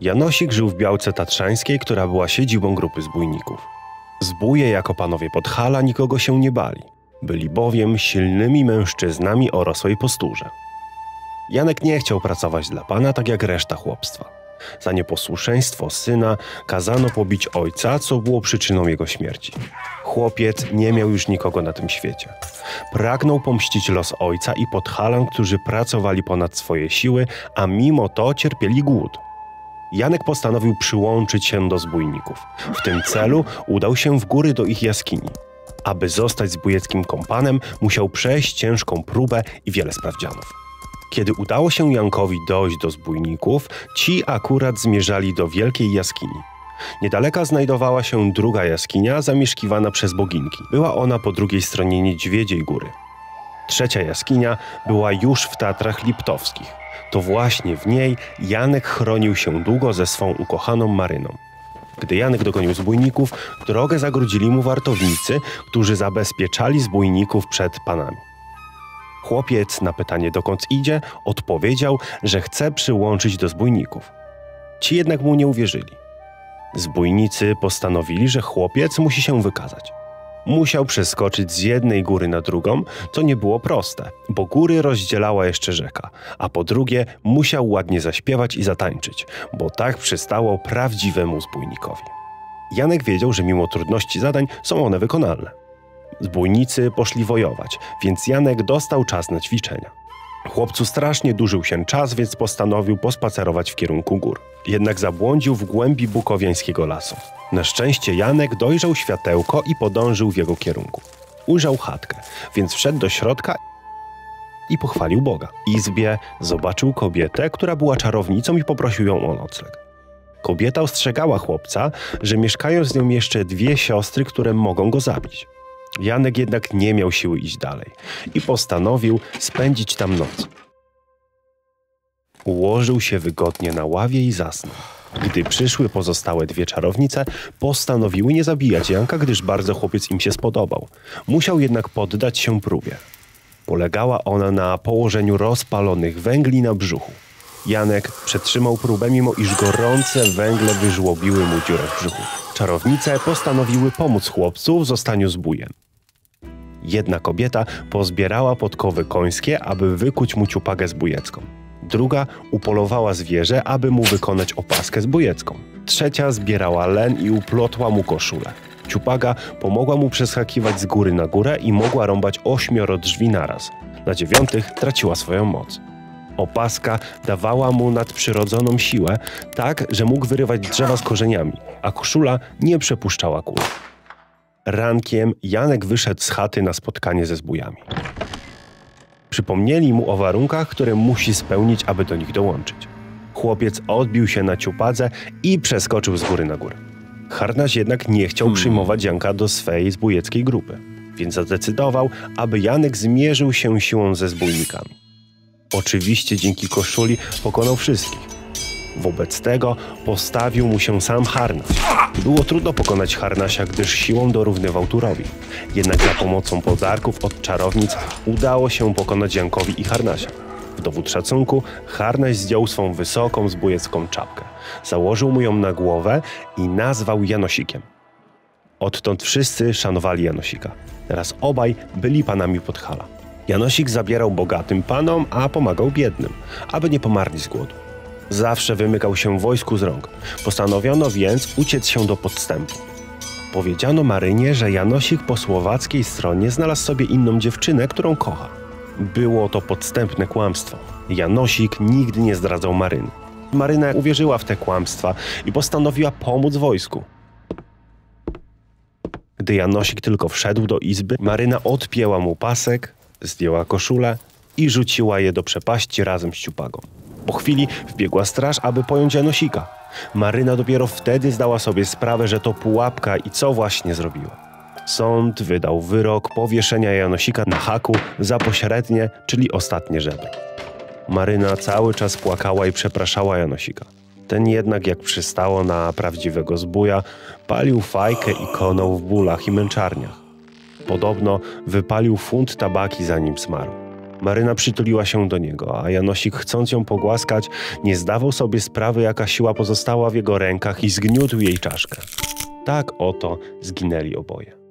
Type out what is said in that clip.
Janosik żył w Białce Tatrzańskiej, która była siedzibą grupy zbójników. Zbóje jako panowie Podhala nikogo się nie bali. Byli bowiem silnymi mężczyznami o rosłej posturze. Janek nie chciał pracować dla pana tak jak reszta chłopstwa. Za nieposłuszeństwo syna kazano pobić ojca, co było przyczyną jego śmierci. Chłopiec nie miał już nikogo na tym świecie. Pragnął pomścić los ojca i podhalan, którzy pracowali ponad swoje siły, a mimo to cierpieli głód. Janek postanowił przyłączyć się do zbójników. W tym celu udał się w góry do ich jaskini. Aby zostać zbójeckim kompanem, musiał przejść ciężką próbę i wiele sprawdzianów. Kiedy udało się Jankowi dojść do zbójników, ci akurat zmierzali do wielkiej jaskini. Niedaleka znajdowała się druga jaskinia zamieszkiwana przez boginki. Była ona po drugiej stronie Niedźwiedziej Góry. Trzecia jaskinia była już w Tatrach Liptowskich. To właśnie w niej Janek chronił się długo ze swą ukochaną Maryną. Gdy Janek dogonił zbójników, drogę zagrodzili mu wartownicy, którzy zabezpieczali zbójników przed panami. Chłopiec na pytanie dokąd idzie odpowiedział, że chce przyłączyć do zbójników. Ci jednak mu nie uwierzyli. Zbójnicy postanowili, że chłopiec musi się wykazać. Musiał przeskoczyć z jednej góry na drugą, co nie było proste, bo góry rozdzielała jeszcze rzeka, a po drugie musiał ładnie zaśpiewać i zatańczyć, bo tak przystało prawdziwemu zbójnikowi. Janek wiedział, że mimo trudności zadań są one wykonalne. Zbójnicy poszli wojować, więc Janek dostał czas na ćwiczenia. Chłopcu strasznie dużył się czas, więc postanowił pospacerować w kierunku gór. Jednak zabłądził w głębi bukowiańskiego lasu. Na szczęście Janek dojrzał światełko i podążył w jego kierunku. Ujrzał chatkę, więc wszedł do środka i pochwalił Boga. W izbie zobaczył kobietę, która była czarownicą i poprosił ją o nocleg. Kobieta ostrzegała chłopca, że mieszkają z nią jeszcze dwie siostry, które mogą go zabić. Janek jednak nie miał siły iść dalej i postanowił spędzić tam noc. Ułożył się wygodnie na ławie i zasnął. Gdy przyszły pozostałe dwie czarownice, postanowiły nie zabijać Janka, gdyż bardzo chłopiec im się spodobał. Musiał jednak poddać się próbie. Polegała ona na położeniu rozpalonych węgli na brzuchu. Janek przetrzymał próbę, mimo iż gorące węgle wyżłobiły mu dziurę w brzuchu. Czarownice postanowiły pomóc chłopcu w zostaniu zbójem. Jedna kobieta pozbierała podkowy końskie, aby wykuć mu ciupagę zbójecką. Druga upolowała zwierzę, aby mu wykonać opaskę zbójecką. Trzecia zbierała len i uplotła mu koszulę. Ciupaga pomogła mu przeskakiwać z góry na górę i mogła rąbać ośmioro drzwi naraz. Na dziewiątych traciła swoją moc. Opaska dawała mu nadprzyrodzoną siłę, tak, że mógł wyrywać drzewa z korzeniami, a koszula nie przepuszczała kul. Rankiem Janek wyszedł z chaty na spotkanie ze zbójami. Przypomnieli mu o warunkach, które musi spełnić, aby do nich dołączyć. Chłopiec odbił się na ciupadze i przeskoczył z góry na górę. Harnaś jednak nie chciał przyjmować Janka do swej zbójeckiej grupy, więc zadecydował, aby Janek zmierzył się siłą ze zbójnikami. Oczywiście dzięki koszuli pokonał wszystkich, Wobec tego postawił mu się sam Harnaś. Było trudno pokonać Harnasia, gdyż siłą dorównywał Turowi. Jednak za pomocą podarków od czarownic udało się pokonać Jankowi i Harnasia. W dowód szacunku Harnaś zdjął swą wysoką zbójecką czapkę. Założył mu ją na głowę i nazwał Janosikiem. Odtąd wszyscy szanowali Janosika. Teraz obaj byli panami Podhala. Janosik zabierał bogatym panom, a pomagał biednym, aby nie pomarli z głodu. Zawsze wymykał się wojsku z rąk. Postanowiono więc uciec się do podstępu. Powiedziano Marynie, że Janosik po słowackiej stronie znalazł sobie inną dziewczynę, którą kocha. Było to podstępne kłamstwo. Janosik nigdy nie zdradzał Maryny. Maryna uwierzyła w te kłamstwa i postanowiła pomóc wojsku. Gdy Janosik tylko wszedł do izby, Maryna odpięła mu pasek, zdjęła koszulę i rzuciła je do przepaści razem z ciupagą. Po chwili wbiegła straż, aby pojąć Janosika. Maryna dopiero wtedy zdała sobie sprawę, że to pułapka i co właśnie zrobiła. Sąd wydał wyrok powieszenia Janosika na haku za pośrednie, czyli ostatnie żebro. Maryna cały czas płakała i przepraszała Janosika. Ten jednak, jak przystało na prawdziwego zbója, palił fajkę i konął w bólach i męczarniach. Podobno wypalił funt tabaki zanim zmarł. Maryna przytuliła się do niego, a Janosik, chcąc ją pogłaskać, nie zdawał sobie sprawy, jaka siła pozostała w jego rękach i zgniótł jej czaszkę. Tak oto zginęli oboje.